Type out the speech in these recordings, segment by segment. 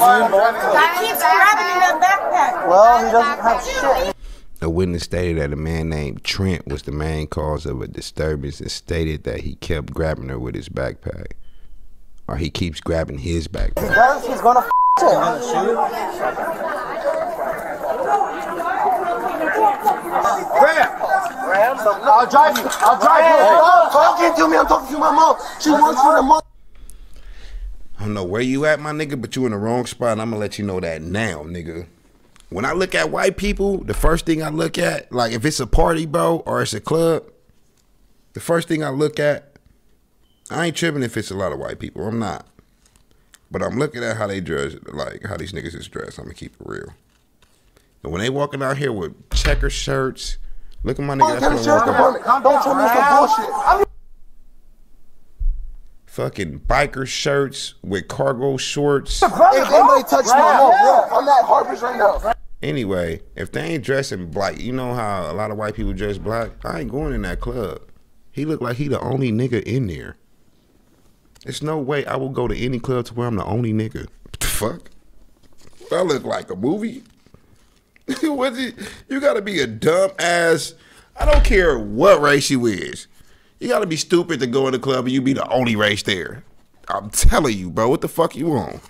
He keeps grabbing in that backpack. Well, he doesn't have shit. A witness stated that a man named Trent was the main cause of a disturbance and stated that he kept grabbing her with his backpack. Or he keeps grabbing his backpack. Does he's gonna f it. I'll drive you. I'll drive you. Stop talking to me. I'm talking to my mom. She works for the mom. I don't know where you at, my nigga, but you in the wrong spot, and I'm gonna let you know that now, nigga. When I look at white people, the first thing I look at, like if it's a party, bro, or it's a club, the first thing I look at, I ain't tripping if it's a lot of white people. I'm not. But I'm looking at how they dress, like how these niggas is dressed. I'm gonna keep it real. And when they walking out here with checker shirts, look at my nigga Tell the that's sheriff's gonna walk out. department. Don't tell me some bullshit. I'm Fucking biker shirts with cargo shorts. if anybody touch my mom, yeah, I'm at Harper's right now. Anyway, if they ain't dressing black, you know how a lot of white people dress black. I ain't going in that club. He look like he the only nigga in there. There's no way I will go to any club to where I'm the only nigga. What the fuck? I look like a movie. What's it? You gotta be a dumb ass. I don't care what race you is. You gotta be stupid to go in the club and you be the only race there. I'm telling you, bro. What the fuck you on?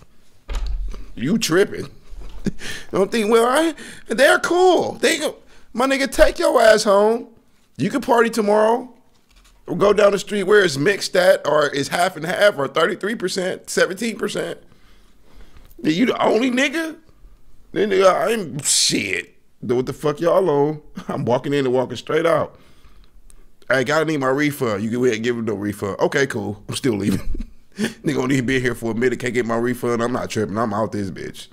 You tripping? Don't think well. I, they're cool. They go, my nigga, take your ass home. You can party tomorrow. Or go down the street where it's mixed at, or it's half and half, or thirty three percent, seventeen percent. You the only nigga? Then I'm shit. What the fuck y'all on? I'm walking in and walking straight out. I gotta need my refund. You can give him no refund. Okay, cool. I'm still leaving. nigga need to be here for a minute. Can't get my refund. I'm not tripping. I'm out this bitch.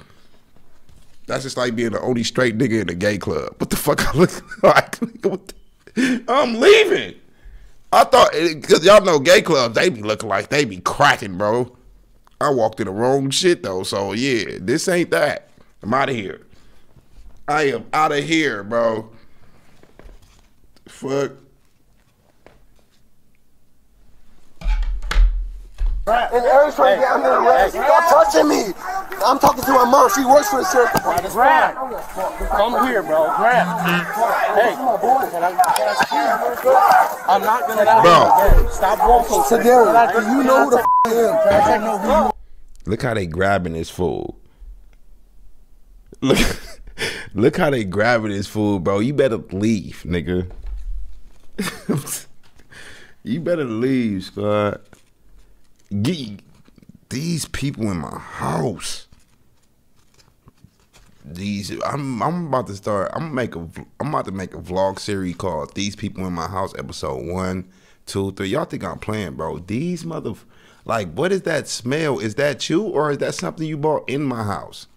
That's just like being the only straight nigga in a gay club. What the fuck I look like? I'm leaving. I thought, eh, because y'all know gay clubs, they be looking like they be cracking, bro. I walked in the wrong shit, though. So, yeah, this ain't that. I'm out of here. I am out of here, bro. Fuck. And Eric's trying to get under arrest. Stop touching me. I'm talking to my mom. She works for the sheriff department. Grab. Come here, bro. Grab. Hey. I'm not gonna Bro. Stop walking. Sedarius, do you know who the f- I am? Look how they grabbing this fool. Look, look how they grabbing this fool, bro. You better leave, nigga. you better leave, squad. Get these people in my house. These I'm I'm about to start. I'm make a I'm about to make a vlog series called "These People in My House" episode one, two, three. Y'all think I'm playing, bro? These mother like what is that smell? Is that you or is that something you bought in my house?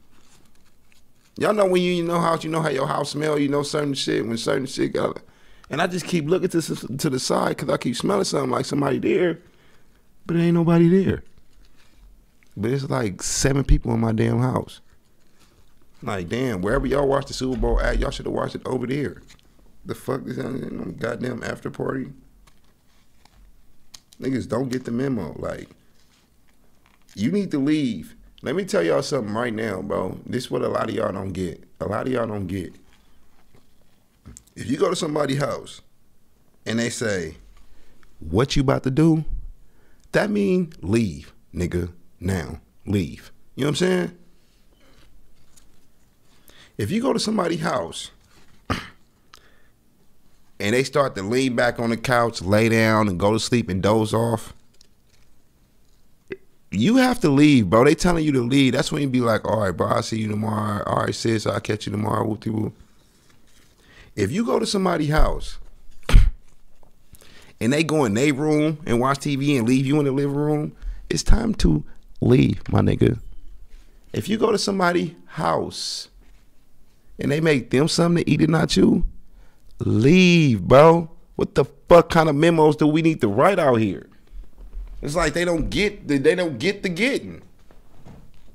Y'all know when you in your house, you know how your house smell. You know certain shit when certain shit got. And I just keep looking to to the side because I keep smelling something like somebody there, but there ain't nobody there. But it's like seven people in my damn house. Like damn, wherever y'all watch the Super Bowl at, y'all should have watched it over there. The fuck is that goddamn after party? Niggas don't get the memo. Like, you need to leave. Let me tell y'all something right now, bro. This is what a lot of y'all don't get. A lot of y'all don't get. If you go to somebody's house and they say, "What you about to do?" That mean leave, nigga. Now, leave. You know what I'm saying? If you go to somebody's house and they start to lean back on the couch, lay down, and go to sleep and doze off, you have to leave, bro. They telling you to leave. That's when you be like, all right, bro, I'll see you tomorrow. All right, sis, I'll catch you tomorrow. Whoop de. If you go to somebody's house and they go in their room and watch TV and leave you in the living room, it's time to leave, my nigga. If you go to somebody's house and they make them something to eat and not you, leave, bro. What the fuck kind of memos do we need to write out here? It's like they don't get the they don't get the getting.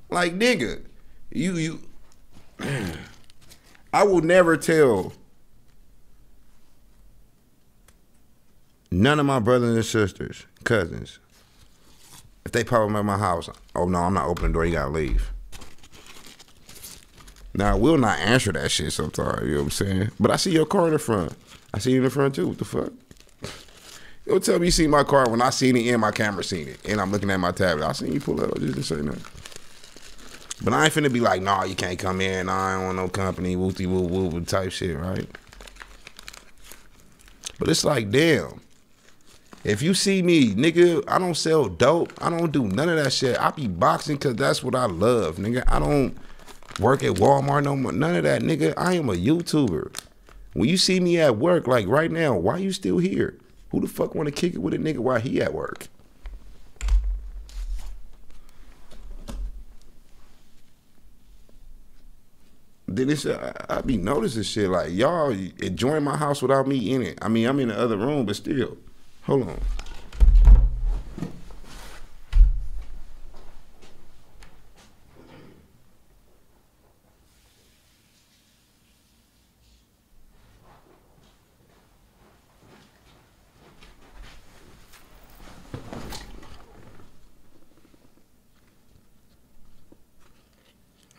Like nigga, you you I will never tell none of my brothers and sisters, cousins, if they pop up at my house, oh no, I'm not opening the door, you gotta leave. Now I will not answer that shit sometimes, you know what I'm saying? But I see your car in the front. I see you in the front too. What the fuck? You'll tell me you see my car when I seen it and my camera seen it. And I'm looking at my tablet. I seen you pull up. Just didn't say nothing. But I ain't finna be like, nah, you can't come in. Nah, I don't want no company, wooty woo woo type shit, right? But it's like, damn. If you see me, nigga, I don't sell dope. I don't do none of that shit. I be boxing because that's what I love, nigga. I don't work at Walmart no more. None of that, nigga. I am a YouTuber. When you see me at work, like right now, why you still here? Who the fuck want to kick it with a nigga while he at work? Then it's I, be noticing shit like y'all enjoying my house without me in it. I mean, I'm in the other room, but still. Hold on.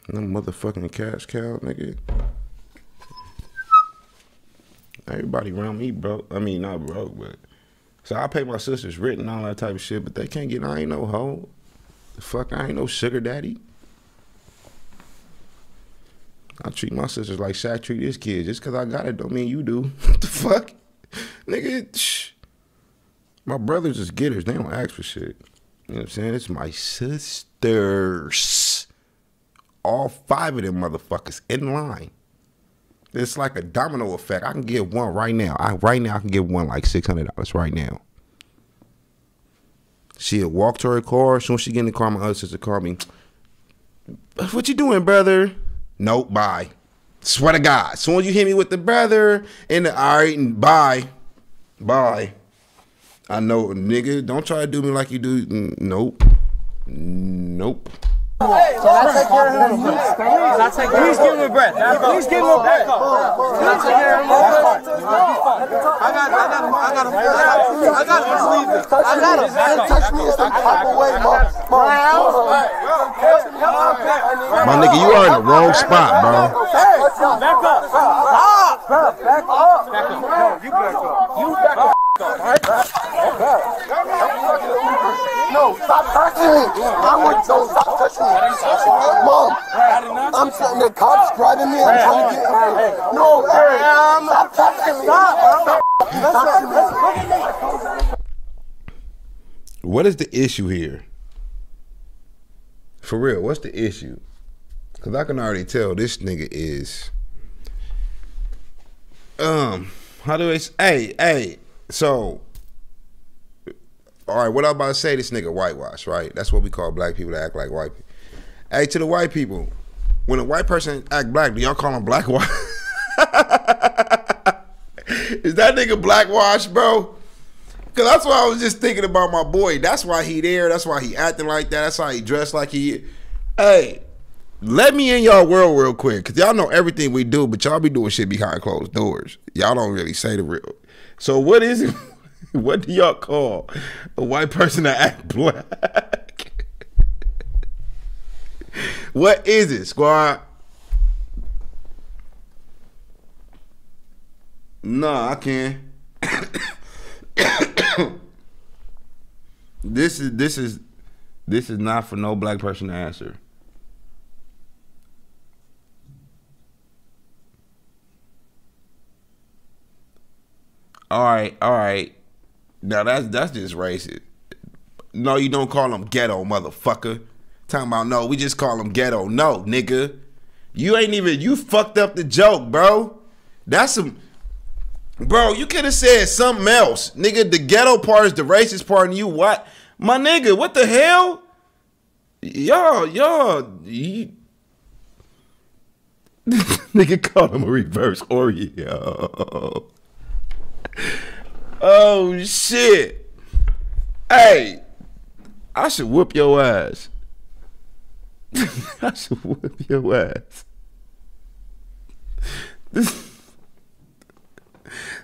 No motherfucking cash cow, nigga. Everybody around me broke. I mean, not broke, but so I pay my sisters rent and all that type of shit, but they can't get. I ain't no hoe. The fuck, I ain't no sugar daddy. I treat my sisters like Shaq treat his kids. Just cause I got it don't mean you do. what the fuck, nigga? Shh. My brothers is getters. They don't ask for shit. You know what I'm saying? It's my sisters. All five of them motherfuckers in line. It's like a domino effect. I can get one right now. I right now I can get one like six hundred dollars right now. She'll walk to her car. Soon she get in the car, my other sister called me. What you doing, brother? Nope, bye. Swear to God. Soon as you hit me with the brother and the all right and bye. Bye. I know, nigga, don't try to do me like you do. Nope. Nope. Nope. Please give him a breath. Please give him a breath. Please give him a breath. I got, I got him, I got him, I got him, I got him, I got him. Man, touch me in some type of way, mom. My nigga, you are in the wrong spot, bro. Back up. Stop. Back up. Back up. You back up. You back up. No, stop touching me. I would, no, stop touching me. Mom, I'm sitting there, cops driving me. I'm trying to get in. No, Eric, stop touching me. Stop, Stop. What is the issue here? For real, what's the issue? Cause I can already tell this nigga is um how do I s- hey hey so all right what I'm about to say this nigga whitewash right that's what we call black people that act like white people hey to the white people when a white person act black do y'all call him black white is that nigga blackwash bro Cause that's why I was just thinking about my boy. That's why he there. That's why he acting like that. That's why he dressed like he. Hey, let me in y'all world real quick, cause y'all know everything we do, but y'all be doing shit behind closed doors. Y'all don't really say the real. So what is it? What do y'all call a white person that act black? what is it, squad? Nah, I can't. this is this is this is not for no black person to answer. All right, all right. Now that's that's just racist. No, you don't call them ghetto, motherfucker. Talking about no, we just call them ghetto. No, nigga. You ain't even you fucked up the joke, bro. That's some Bro, you could have said something else. Nigga, the ghetto part is the racist part and you what? My nigga, what the hell? Y'all, y'all, nigga called him a reverse Oreo. Oh shit. Hey, I should whoop your ass. I should whoop your ass. This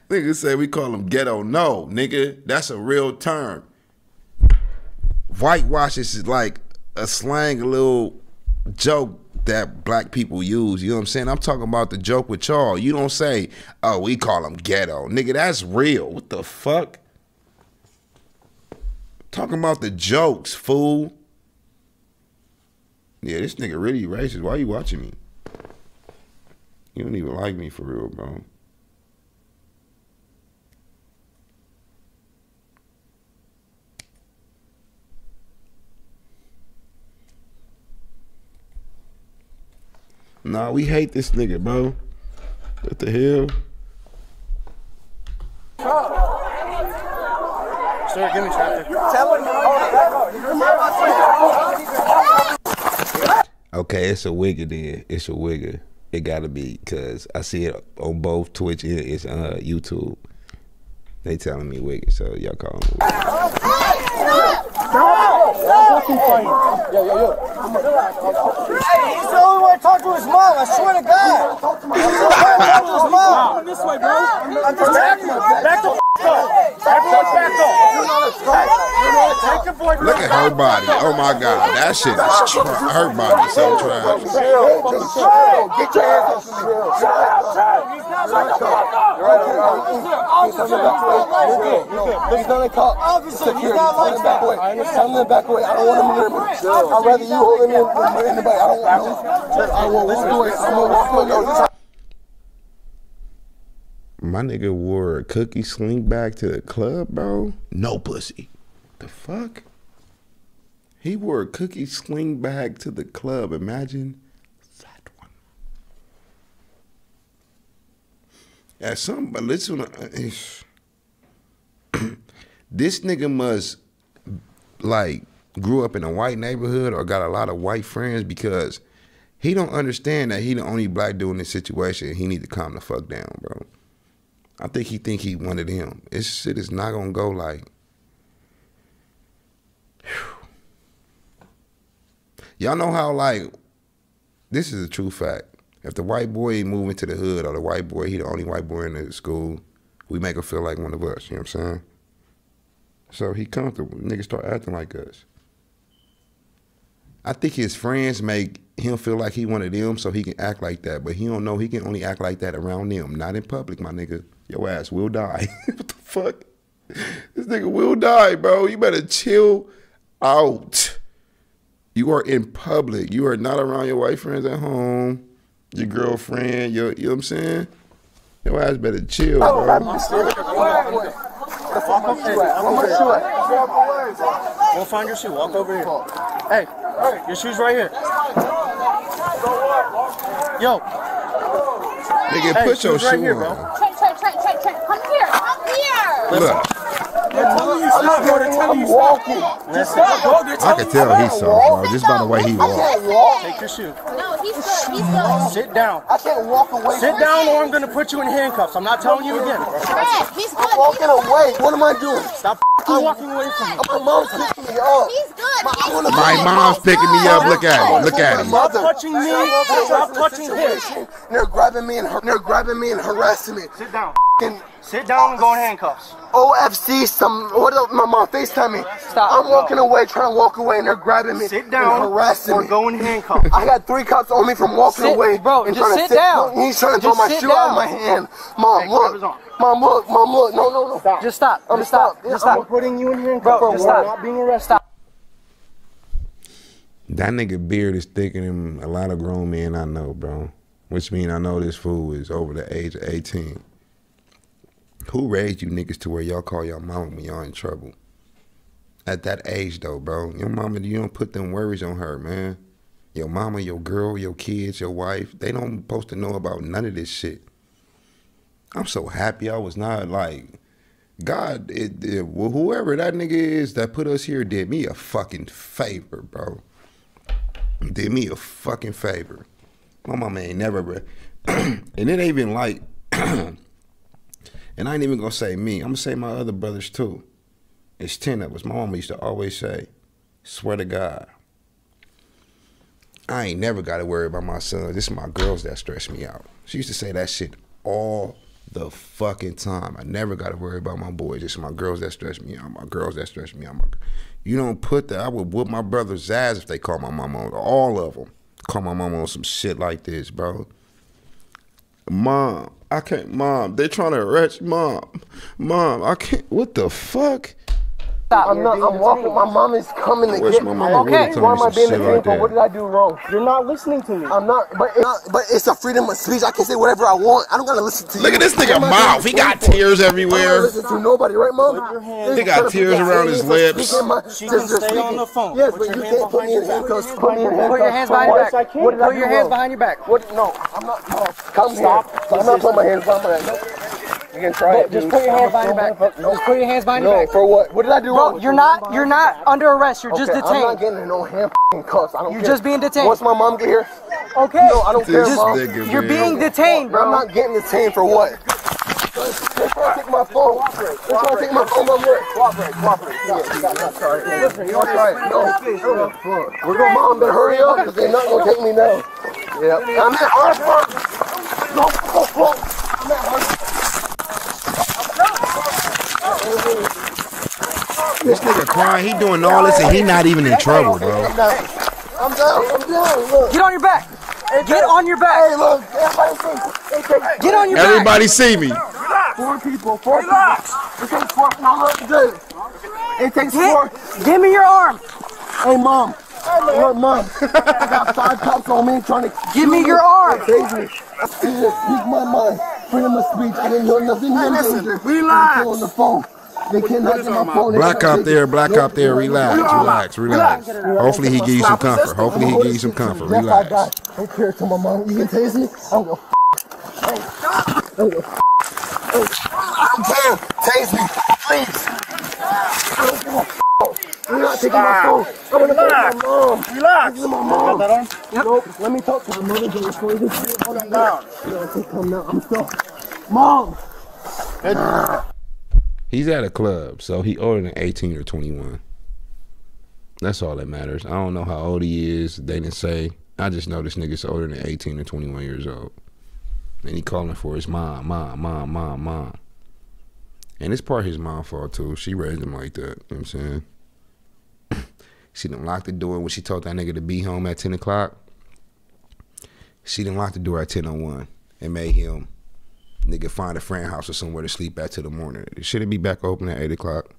Nigga say we call them ghetto. No, nigga, that's a real term. Whitewash is like a slang, a little joke that black people use. You know what I'm saying? I'm talking about the joke with y'all. You don't say, "Oh, we call them ghetto, nigga." That's real. What the fuck? Talking about the jokes, fool. Yeah, this nigga really racist. Why are you watching me? You don't even like me for real, bro. Nah, we hate this nigga, bro. What the hell? Sir, give me traffic. Okay, it's a wigger then. It's a wigger. It gotta be because I see it on both Twitch and it's uh, YouTube. They telling me wigger, so y'all call me wigger. He's the only one to talk to his mom. I swear to God. He's the only one to talk to his mom. This way, bro. I'm just. Back the f- Everyone back up. Take your boy. Look at her body. Oh my god, that shit is tr- her body so trash. Get your hands off me. He's gonna call security. Tell him to back away. Tell him to back away. I don't want him near me. I'd rather you hold him in than anybody. I don't want him. I will walk away. I'm gonna walk away. My nigga wore a cookie sling back to the club, bro. No pussy. The fuck? He wore a cookie sling bag to the club. Imagine that one. Yeah, some but listen. uh, this nigga must like grew up in a white neighborhood or got a lot of white friends because he don't understand that he the only black dude in this situation. He need to calm the fuck down, bro. I think he think he wanted them. This shit is not gonna go like. Y'all know how like this is a true fact. If the white boy move into the hood or the white boy, he the only white boy in the school, we make him feel like one of us. You know what I'm saying? So he comfortable. Niggas start acting like us. I think his friends make him feel like he one of them, so he can act like that. But he don't know he can only act like that around them, not in public, my nigga. Your ass will die. what the fuck? This nigga will die, bro. You better chill out. You are in public. You are not around your white friends at home, your girlfriend, your you know what I'm saying? Your ass better chill, bro. Go find your shoe. Walk over here. Hey, your shoe's right here. Yo, Nigga, Hey, put your shoes right shoe here, bro. on. Check, check, check, check, check. Come here, come here. Look, stop, bro. They're telling you stop. Listen, I telling can tell he's soft, bro, just by the way he walks. Take your shoe. No, he's good, he's good. Sit down. I can't walk away. Sit down or I'm gonna put you in handcuffs. I'm not telling you again. Fred, he's good. I'm walking away. What am I doing? Stop f***ing walking away from me. My mom's picking me up. He's good. I He's wanna- good. My mom's picking me up. Look at him. Look at him. Stop touching me. Stop touching him. him. They're grabbing me and they're grabbing me and harassing me. Sit down. And Sit down and go in handcuffs. OFC, some what else? My mom FaceTime me. Stop. I'm walking away, trying to walk away, and they're grabbing me Sit and down harassing or me. go in handcuffs. I got three cops on me from walking Sit- away. bro, and just trying to sit down. He's trying to Just throw my sit shoe out of my hand. Mom, Hey, look. Mom, look. Mom, look. No, no, no. Just stop. I'm Just stop. stopped. Just I'm stop. putting you in handcuffs. Bro, Bro, just we're stop. not being arrested. Stop. That nigga beard is thicker than a lot of grown men I know, bro. Which mean I know this fool is over the age of 18. Who raised you niggas to where y'all call y'all mama when y'all in trouble? At that age though, bro. Your mama, you don't put them worries on her, man. Your mama, your girl, your kids, your wife, they don't supposed to know about none of this shit. I'm so happy I was not like God, it, it, whoever that nigga is that put us here did me a fucking favor, bro. Did me a fucking favor. My mama ain't never, and it ain't even like, and I ain't even gonna say me. I'm gonna say my other brothers too. It's ten of us. My mama used to always say, "Swear to God, I ain't never got to worry about my son. This is my girls that stress me out." She used to say that shit all the fucking time. I never got to worry about my boys. It's my girls that stress me out. My girls that stress me out. My, you don't put that. I would whoop my brother's ass if they call my mama on. All of them. call my mom on some shit like this, bro. Mom, I can't. Mom, they trying to arrest mom. Mom, I can't. What the fuck? I'm not. I'm walking. My mom is coming to get my me. Okay, really Why am I being shit detained like for? What did I do wrong? You're not listening to me. I'm not. But it's not. But it's a freedom of speech. I can say whatever I want. I don't gotta listen to you. Look at this nigga What am I mouth. He got tears I don't everywhere. listen to nobody, right, mom? Put your hand- He got tears around his lips. She can stay on the phone. Yes, but you can't put me in your handcuffs. Put me in handcuffs. Put your hands behind your back. What Put your hands behind your back. What? No, I'm not. Come Stop. I'm not putting my hands behind my back. You can try it. Just dude. put your hands behind your back. Just put your hands behind your No, for what? What did I do wrong? Bro, you're not you're not under arrest. You're just Okay, I'm not getting in no hand cuffs. I don't You're care. just being detained. Once my mom get here, Okay. no, I don't care, This mom. nigga, You're being detained, Bro, I'm not getting detained for what? They're trying to take my phone. They're trying to take my phone. Mom, look. Cooperate, cooperate. Listen, you don't try it. No. We're going, mom, better hurry up because they're not going to take me now. Yeah. I'm at Hartford. No, no, no. I'm at Hartford. This nigga crying. He doing all this and he not even in trouble, bro. I'm down. I'm down. Look. Get on your back. Get on your Hey, back. look. Everybody see. Get on your back. Everybody see me. four people. Four people. It takes four. Now look, dude. It takes four. Give me your arm. Hey, mom. Look, mom. I got five cops on me trying to Give me your arm. Save me. Speak my mind. Freedom of speech. I didn't know nothing. Hey, listen. Relax. on the phone. They cannot get my phone. They Black cannot cop there, black cop there. Relax, relax, relax. Hopefully he give you some comfort. Hopefully he give you some comfort. Yes, I Relax. Don't care to my mom. You can tase me. I don't go. I don't go. I don't care. Tase me, please. I don't give a f- taking my phone. I'm gonna go to my mom. Relax. This is my mom. Nope. Let me talk to my mother before this shit. Calm down. No, take calm down. I'm still. Mom. He's at a club, so he older than 18 or 21. That's all that matters. I don't know how old he is. They didn't say. I just know this nigga's older than 18 or 21 years old. And he calling for his mom, mom, mom, mom, mom. And it's part his mom's fault too. She raised him like that. You know what I'm saying? She didn't lock the door when she told that nigga to be home at 10 o'clock. She didn't lock the door at 10.01 and made him nigga find a friend house or somewhere to sleep at till the morning. It shouldn't be back open at 8 o'clock.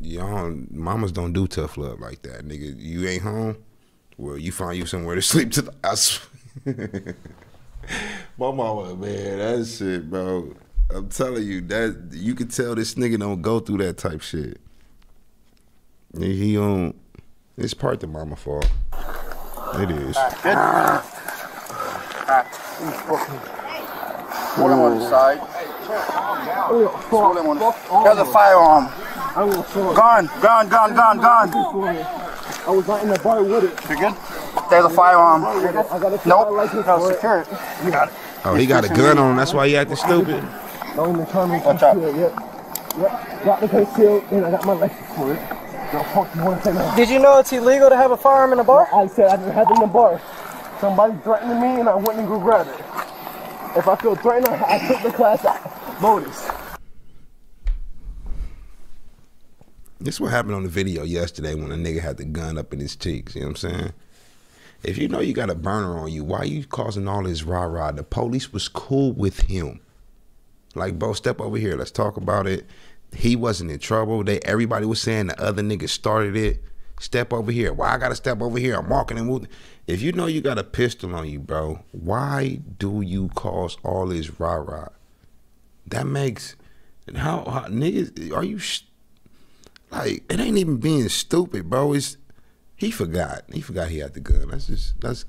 Y'all, mamas don't do tough love like that, nigga. You ain't home, well, you find you somewhere to sleep till the. My mama, man, that shit, bro. I'm telling you that you can tell this nigga don't go through that type shit. He don't. It's part the mama fault. It is. Pull him on the side. Pull him on. There's a firearm. Gun, gun, gun, gun, gun. I was not in the bar with it. You good? There's a firearm. I got Nope. No, it. secure it. You got it. Oh, he got a gun on him. That's why he acting stupid. Don't even try me. Watch out. Yep. Yep. Got the concealed and I got my license for it. Yo, fuck you want to say now? Did you know it's illegal to have a firearm in a bar? I said I didn't have it in the bar. Somebody threatened me and I went and go grab it. If I feel threatened, I, I took the class out. Bonus. This is what happened on the video yesterday when a nigga had the gun up in his cheeks. You know what I'm saying? If you know you got a burner on you, why you causing all this rah rah? The police was cool with him. Like, bro, step over here. Let's talk about it. He wasn't in trouble. They everybody was saying the other nigga started it. Step over here. Why I gotta step over here? I'm walking and moving. If you know you got a pistol on you, bro, why do you cause all this rah rah? That makes how, how niggas are you? Like it ain't even being stupid, bro. It's he forgot. He forgot he had the gun. That's just that's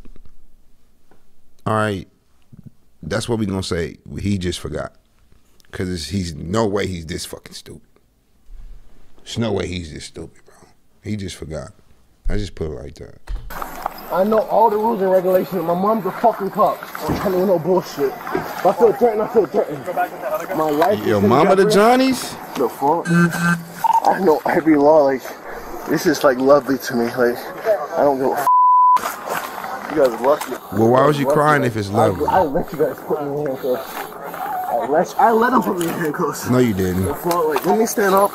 all right. That's what we gonna say. He just forgot because he's no way he's this fucking stupid. There's no way he's this stupid, bro. He just forgot. I just put it like that. I know all the rules and regulations. My mom's a fucking cop. I'm telling you no bullshit. If I feel threatened, I feel threatened. My life Yo, is mama the Gabrielle. Johnnies. The fuck? I know every law. Like, this is like lovely to me. Like, I don't give a f- You guys are lucky. Well, why was you crying if it's lovely? I, I let you guys put me in handcuffs. I let, I let him put me in handcuffs. No, you didn't. The? Like, let me stand up.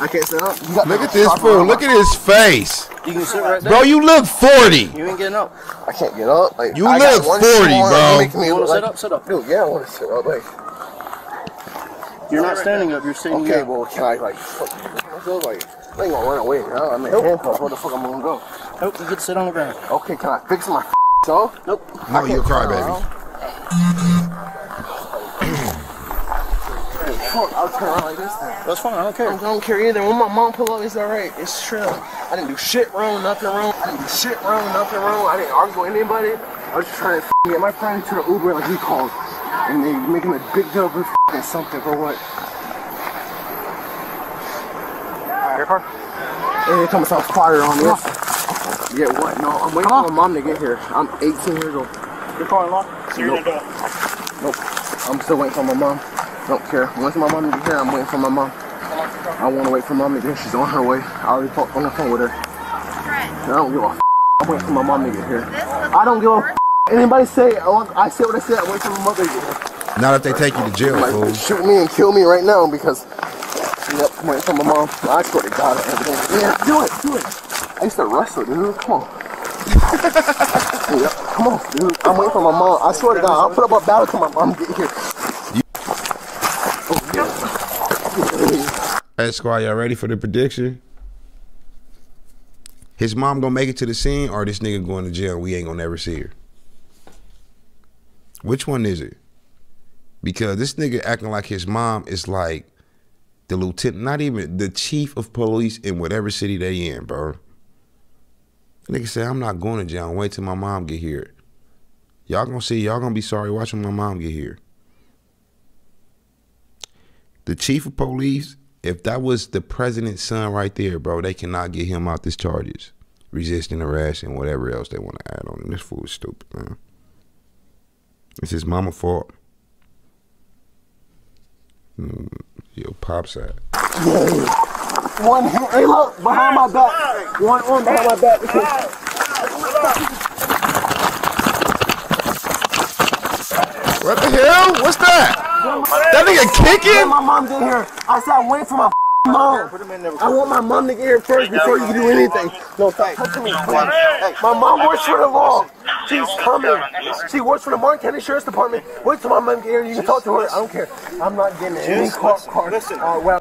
I can't stand up. You got Look at this fuck fool. Look at his face. You can sit right there. Bro, you look 40. You ain't getting up. I can't get up. Like You I look 40, small, bro. you me You wanna look sit up? Sit up. Dude, yeah, I want to sit up. Like, You're not standing up. You're sitting okay, down. well, can I like? Fuck, I feel like I ain't gonna run away now. I'm in handcuffs. Where the fuck am I'm gonna go? Nope. You get to sit on the ground. Okay, can I fix my self? Nope. No, you're a turn crybaby. around. Hey, fuck, I'll turn around like this. That's fine. I don't care. I don't care either. When my mom pull up, it's alright. It's true. I didn't do shit wrong, nothing wrong. I didn't do shit wrong, nothing wrong. I didn't argue with anybody. I was just trying to get my friend to the Uber like he called. And they making a big deal of f- something for what? Your car? And comes some fire on this. Yeah, what? No, I'm waiting for my mom to get here. I'm 18 years old. Your car unlocked? So you're Nope. Nope. I'm still waiting for my mom. I don't care. Once my mom get here, I'm waiting for my mom. I want to wait for mom to get here. She's on her way. I already talked on the phone with her. I don't give a f- I'm waiting for my mom to get here. I don't give a f- Anybody say, oh, I say what I said. I wait for my mother to get here. Not if they take you to jail, Like, fool. shoot me and kill me right now because, yep, I'm waiting for my mom. I swear to God, everything. Yeah, do it, do it. I used to wrestle, dude. Come on. yep, come on, dude. I'm waiting for my mom. I swear to God, I'll put up a battle till my mom get here. Hey, squad, y'all ready for the prediction? His mom gonna make it to the scene, or this nigga going to jail we ain't gonna never see her? Which one is it? Because this nigga acting like his mom is like the lieutenant, not even the chief of police in whatever city they in, bro. Nigga say, I'm not going to jail. Wait till my mom get here. Y'all gonna see, y'all gonna be sorry watching my mom get here. The chief of police, if that was the president's son right there, bro, they cannot get him out this charges. Resisting arrest and whatever else they want to add on him. This fool is stupid, man. It's his mama fault. Mm, Yo, pops at. One hand, hey look, behind my back. One arm behind my back. What the hell? What's that? That nigga When kicking? my mom get here, I said I'm waiting for my mom. I want my mom to get here first before you can do anything. No, stop touching me. Hey, my mom works for the law. She's coming. She works for the Martin County Sheriff's Department. Wait till my mom get here. You can talk to her. I don't care. I'm not getting any car. car. Uh, well,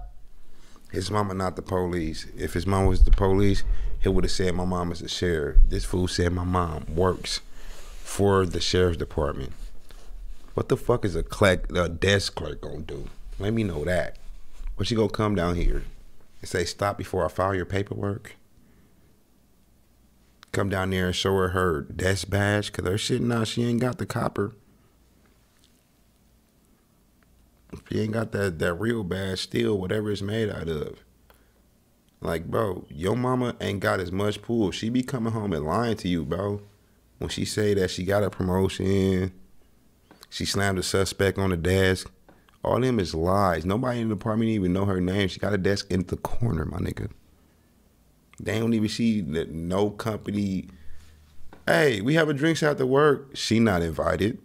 His mama not the police. If his mom was the police, he would have said my mom is the sheriff. This fool said my mom works for the sheriff's department. What the fuck is a clerk, a desk clerk gonna do? Let me know that. What she gonna come down here and say stop before I file your paperwork? Come down there and show her her desk badge because her shit now she ain't got the copper. If She ain't got that that real badge still, whatever it's made out of. Like, bro, your mama ain't got as much pull. She be coming home and lying to you, bro. When she say that she got a promotion, she slammed a suspect on the desk. All them is lies. Nobody in the department even know her name. She got a desk in the corner, my nigga. They don't even see that no company. Hey, we have a drinks after work. She not invited.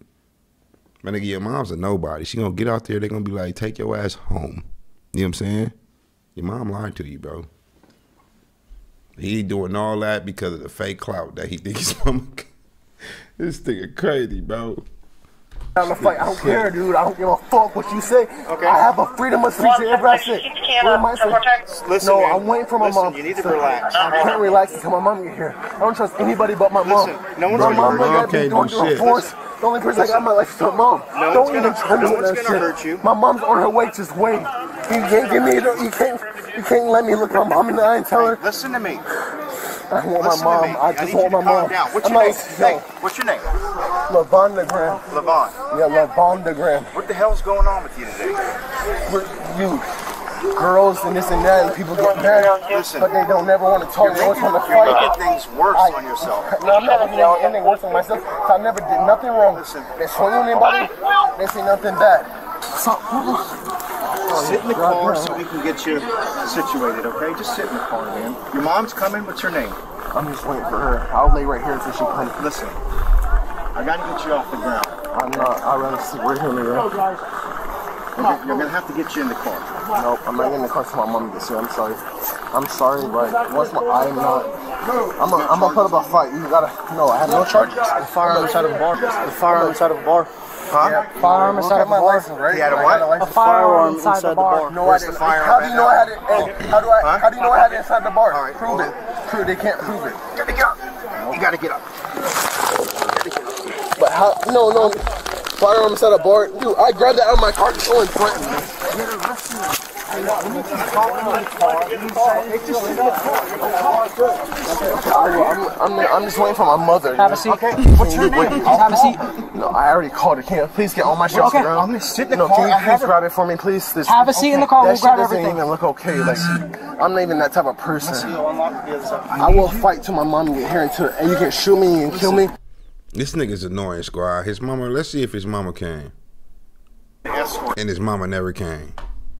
My nigga, your mom's a nobody. She gonna get out there. They gonna be like, take your ass home. You know what I'm saying? Your mom lied to you, bro. He doing all that because of the fake clout that he thinks his mama. this nigga crazy, bro. I'm gonna fight. I don't care, dude. I don't give a fuck what you say. Okay. I have a freedom of speech wherever I sit. Where am I sitting? Listen, no, man. I'm waiting for my Listen, mom. you need to So, relax. I can't relax until my mom get here. I don't trust anybody but my mom. No one's my mom hurt ain't you. Okay, going no through a shit. force. The only person I got in my life is my mom. No don't even gonna- try to no do one's that gonna shit. hurt you. My mom's on her way. Just wait. You can't give me. You can't. You can't let me look at my mom in the eye and tell her Listen to me. I want Listen my mom. I just you want my mom. down. What's I'm your not. name? Hey, what's your name? Lavondagram. Levon. Yeah, Lavondagram. What the hell's going on with you today? with you girls and this and that and people get mad Listen. but they don't never want to talk they always want to fight. You're making things worse I- on yourself. no, I'm not making anything worse on myself I never did nothing wrong Listen. they swing on anybody they say nothing bad so, Sit in the car so we can get you situated, okay? Just sit in the car, man. Your mom's coming. What's her name? I'm just waiting for her I'll lay right here until she comes Listen. I gotta get you off the ground. I'm not I'd rather sit right here nigga. You're, you're gonna have to get you in the car. nope I'm not getting in the car till my mom gets here I'm sorry I'm sorry, but once my I'm not. I'm gonna I'm gonna put up a fight. You gotta no. I have no charges. The firearm inside of a bar. The firearm inside of a bar. Huh? Firearm inside of a bar. He had a what? A firearm inside the bar. No, I didn't. How do you know I had it? Hey, how do I? How do you know I had it inside the bar? Prove it. Prove they can't prove it. You gotta get up. You gotta get up. But how? No, no. Firearm inside a bar. Dude, I grabbed that out of my car. So in front of me. I, I'm, I'm, I'm just waiting for my mother. Have a seat. Okay. What's your name? Have a seat. No, I already called her. Can you please get all my shit Okay. the? I'm gonna sit in the No, car. can you I please grab it for me, please? This, Have a seat in the car. that We'll shit grab doesn't everything. even look okay. Like, mm-hmm. I'm not even that type of person. I will fight till my mom get here until, and you can shoot me and kill me. This nigga's annoying, squad. His mama. Let's see if his mama came. And his mama never came.